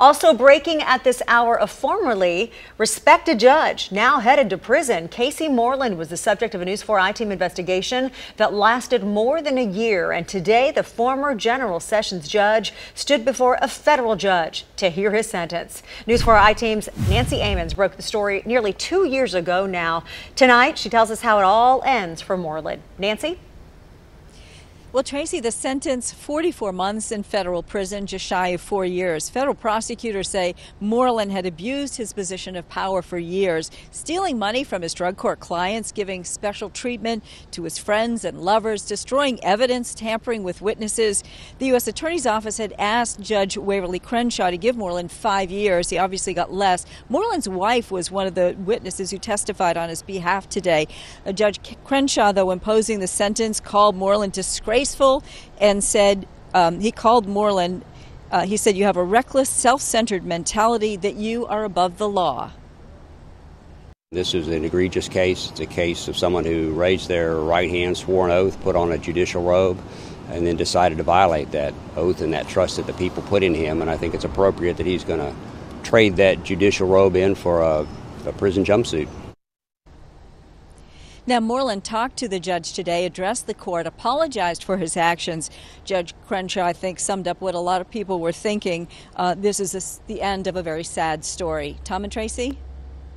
Also breaking at this hour, a formerly respected judge now headed to prison. Casey Moreland was the subject of a News 4 I-Team investigation that lasted more than a year. And today, the former General Sessions judge stood before a federal judge to hear his sentence. News 4 I-Team's Nancy Amons broke the story nearly two years ago now. Tonight, she tells us how it all ends for Moreland. Nancy? Well, Tracy, the sentence 44 months in federal prison, just shy of four years. Federal prosecutors say Moreland had abused his position of power for years, stealing money from his drug court clients, giving special treatment to his friends and lovers, destroying evidence, tampering with witnesses. The U.S. Attorney's Office had asked Judge Waverly Crenshaw to give Moreland five years. He obviously got less. Moreland's wife was one of the witnesses who testified on his behalf today. Uh, Judge Crenshaw, though, imposing the sentence, called Moreland disgraceful and said um, he called Moreland. Uh, he said you have a reckless, self-centered mentality that you are above the law. This is an egregious case. It's a case of someone who raised their right hand, swore an oath, put on a judicial robe, and then decided to violate that oath and that trust that the people put in him. And I think it's appropriate that he's going to trade that judicial robe in for a, a prison jumpsuit. Now, Moreland talked to the judge today, addressed the court, apologized for his actions. Judge Crenshaw, I think, summed up what a lot of people were thinking. Uh, this is a, the end of a very sad story. Tom and Tracy?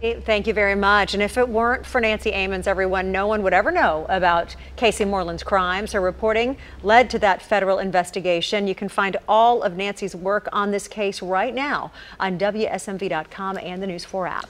Thank you very much. And if it weren't for Nancy Amons, everyone, no one would ever know about Casey Moreland's crimes. Her reporting led to that federal investigation. You can find all of Nancy's work on this case right now on WSMV.com and the News 4 app.